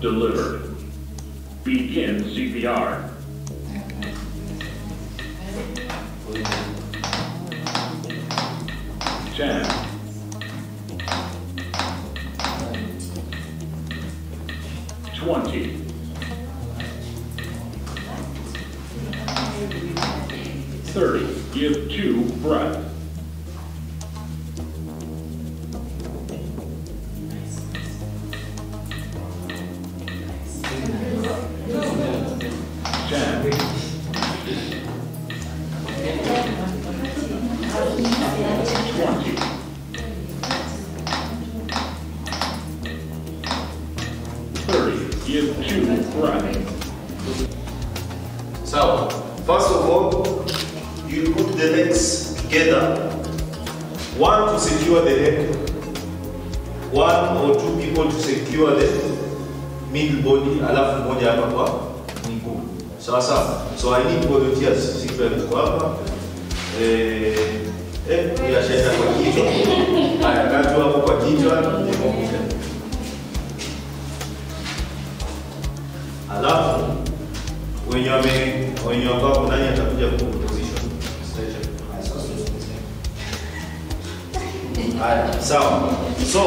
delivered. Begin CPR.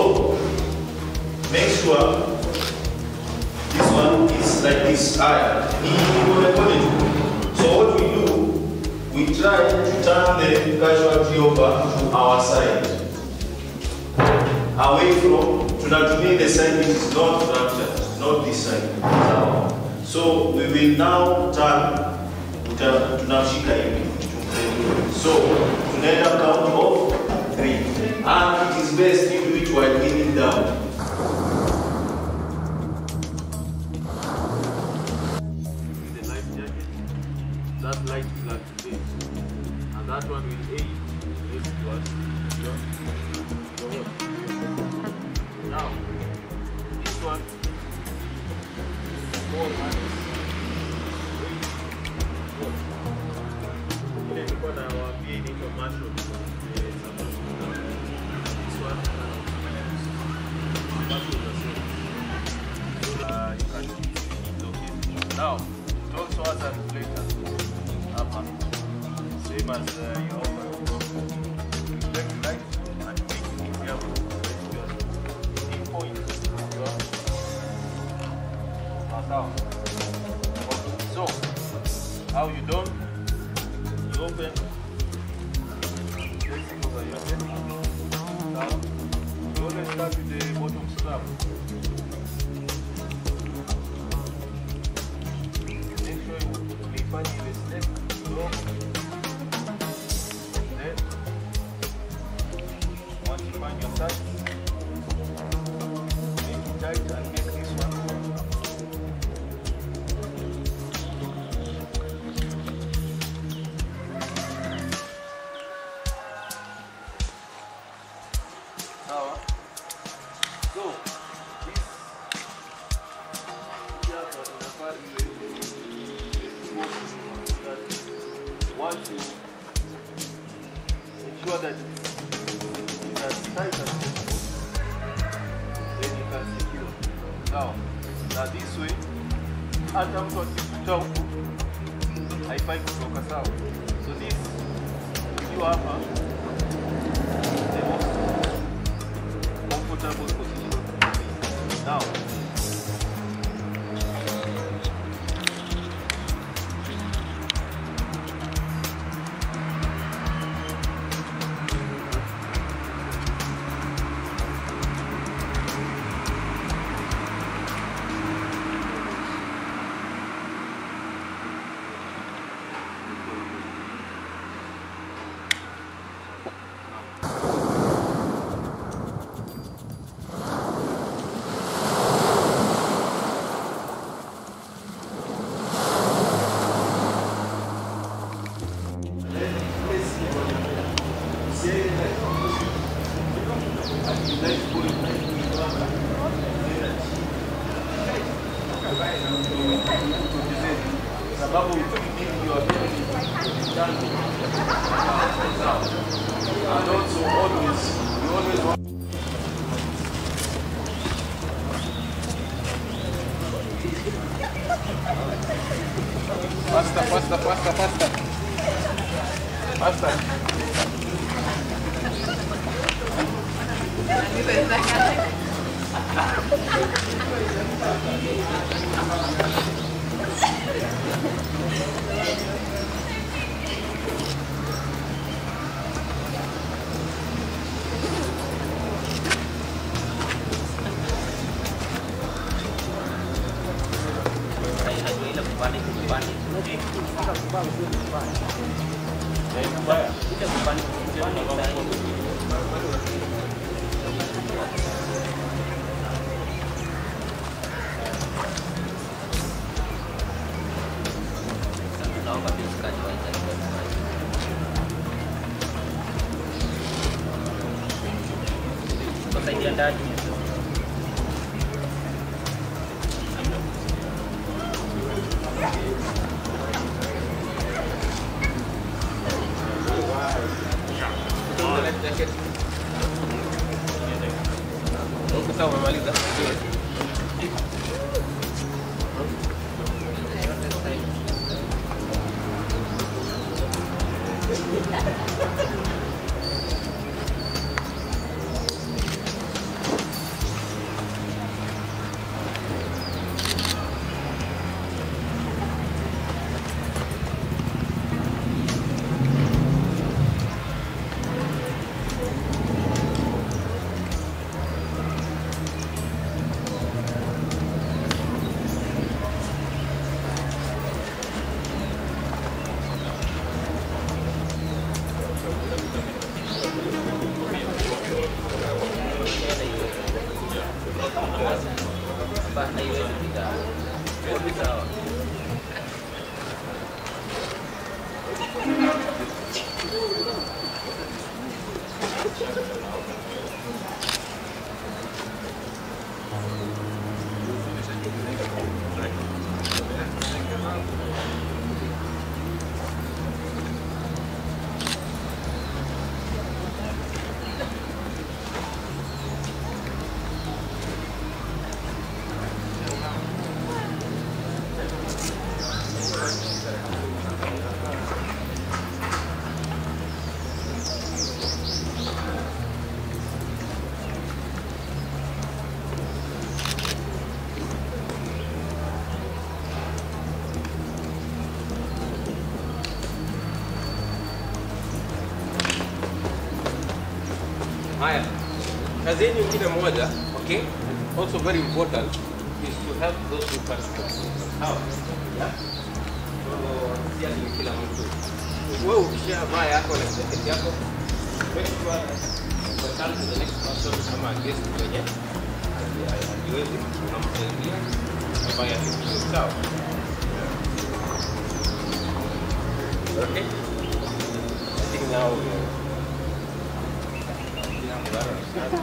So make sure this one is like this. Tu. So what we do, we try to turn the casualty over to our side. Away from tunatumia the side which is not fractured, not this side. So we will now turn tunamshika hivi. So tunaenda count of three. And it is best you do it while leaning down. the life jacket, that light will activate, and that one will aid towards as uh, your to ensure that then you can secure. Now, now this way, hata mtu akikuta huku haifai kutoka sawa. So this ikiwa hapa the most comfortable position. Now, Saya nampak. Kita berbanding. Kita berbanding. Haya, kazi yenu ingine moja, okay, also very important is to help those who can Sawa? Yeah? So, ni kila mtu. Wewe yako na jacket yako, make sure you turn to the next person kama guest hajiwezi, unamsaidia sawa? Okay? I think now we Unaona? Gracias.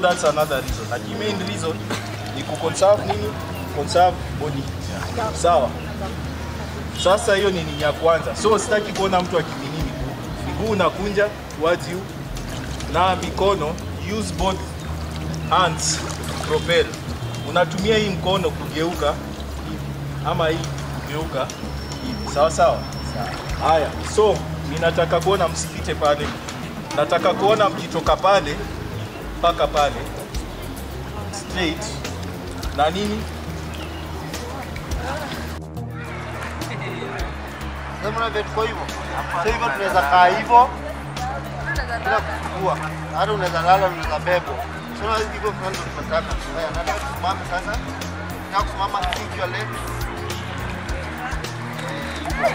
That's another reason. the main reason ni kuconserve nini? Conserve body. Sawa. Sasa hiyo ni nini ya kwanza. So sitaki kuona mtu akimini miguu. Miguu unakunja towards you. Na mikono use both hands propel. Unatumia hii mkono kugeuka ama hii kugeuka. Sawa sawa? Haya. So ninataka kuona msipite pale. Nataka kuona mkitoka pale mpaka pale straight na nini tuko hivyo. Sasa hivyo tunaweza kaa hivyo bila kufungua. Hata unaweza lala, unaweza bebo. Sasa hivyo ndio tunataka. Haya, sasa. Nataka kusimama kichwa leg. Eh,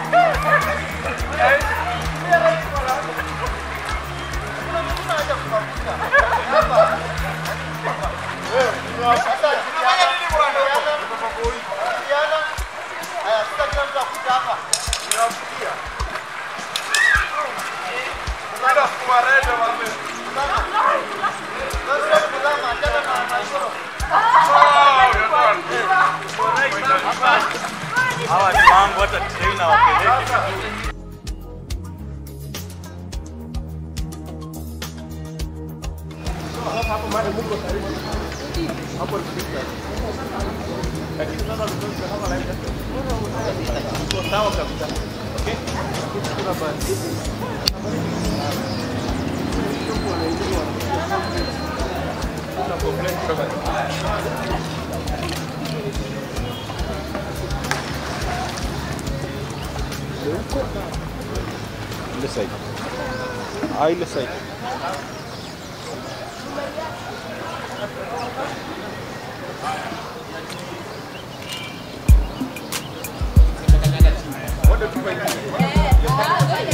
Thank you. É, tá, vai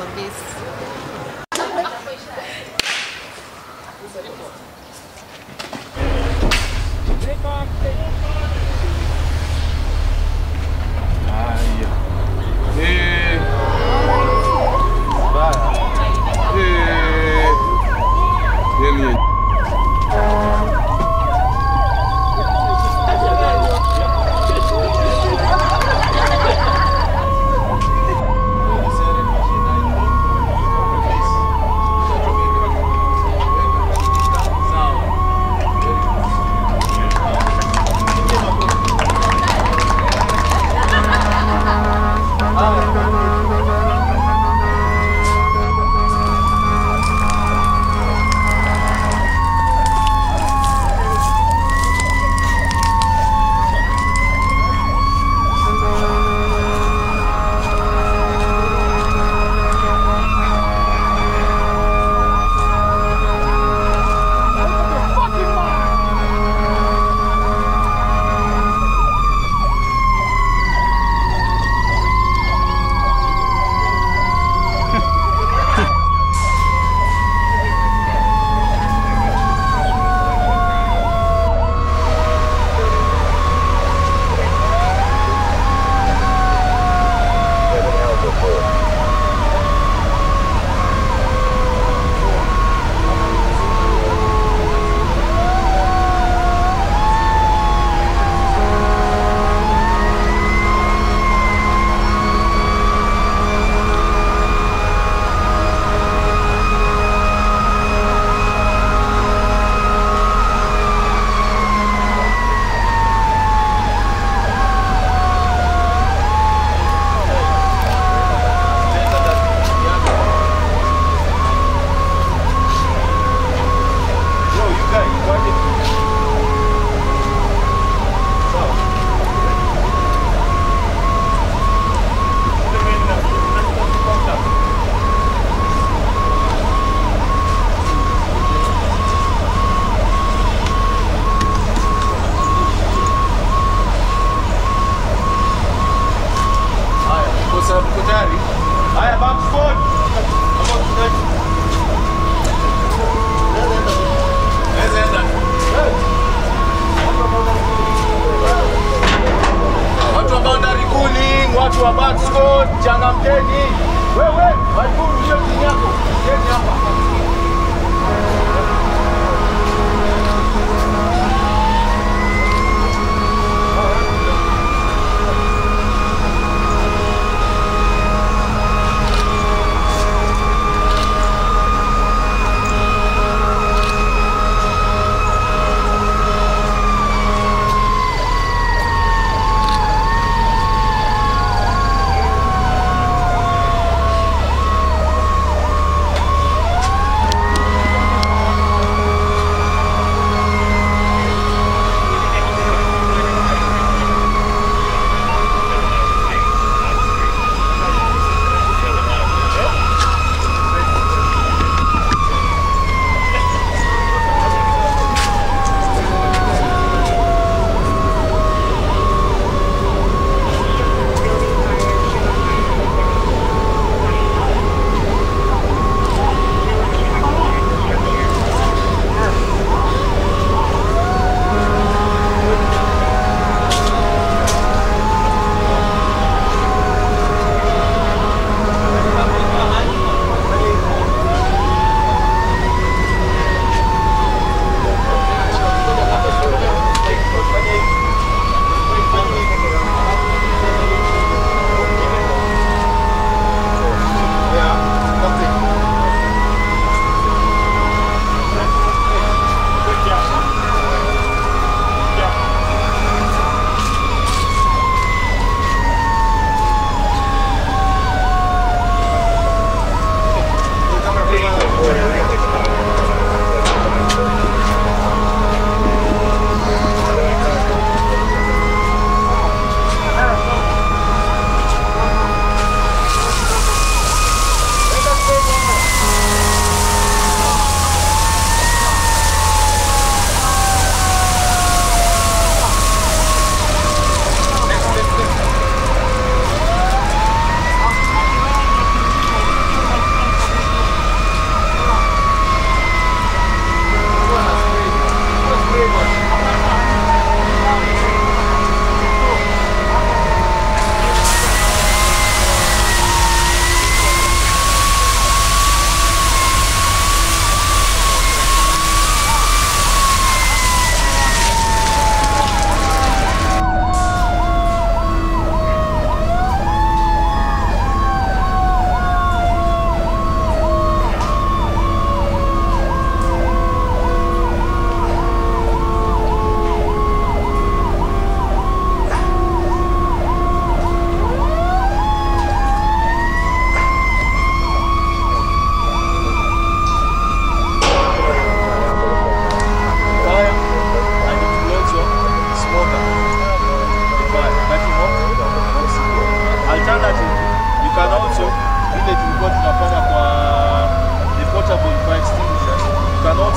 happy for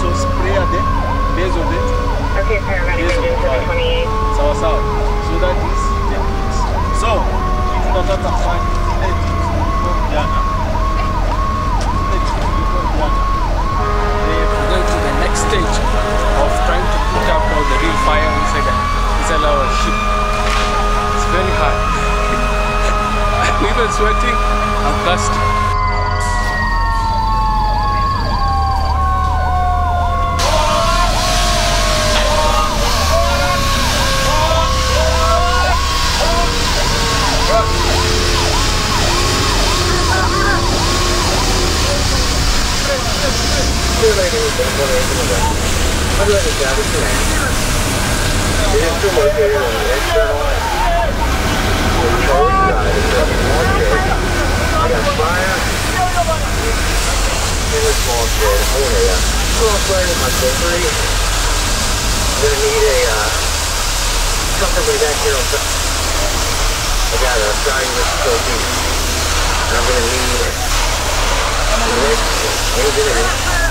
So spray are there, base of there. Okay, paramedic base engine 728. Sawa sawa. So that is the kids. So, kids nataka fanya ile kitu kwa jana. Ile kitu kwa jana. They present to the next stage of trying to put out all the real fire inside, inside our ship. It's very hard. I'm even sweating. I'm thirsty. ആവശ്യമായിട്ട് I got fire. I got gonna need a.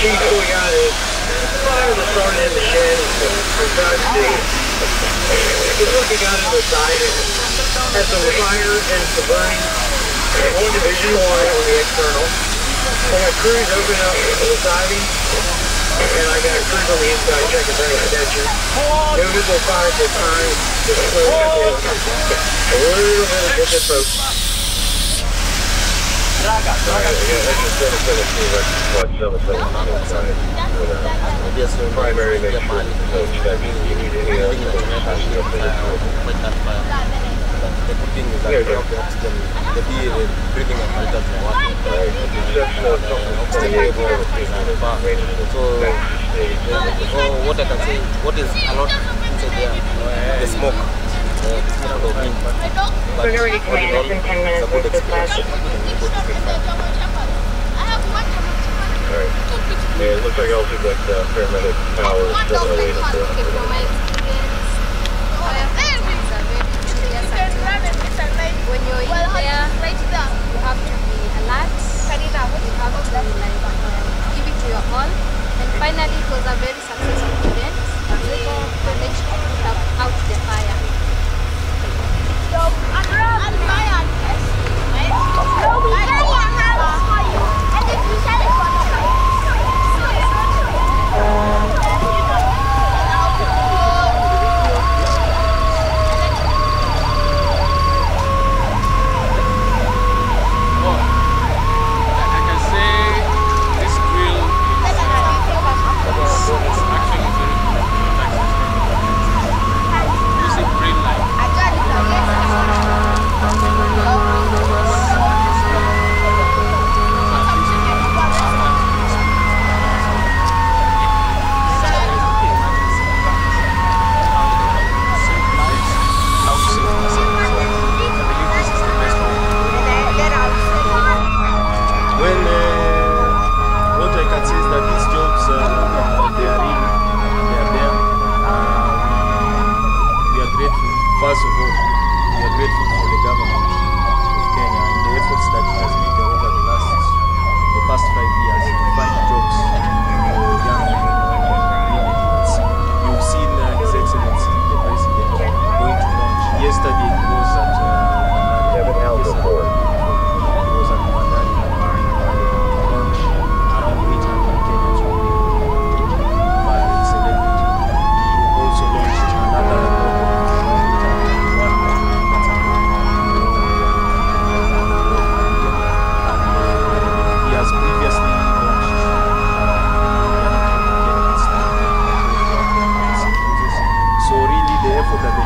got is fire was thrown in the shed for God's sake. We're looking out of the side and had some fire and some burning. One division one on the external. I got crews open up the siding. And I got crews on the inside checking for extension. No visible fire at the time. Just a little bit of different folks. Primary make sure no check. You The good thing is that Yeah, yeah. oxygen, the BA, the breathing able to So, oh, what I can say, what is a lot inside there, uh, the smoke. We're 10 minutes the. Alright. Yeah, it looks like also got uh, power still When you're in there, you have to be you have to like, give it to your all. And finally, it was a very successful event. We managed to put out the fire. Andromeda. Andromeda. Andromeda.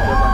Bye-bye.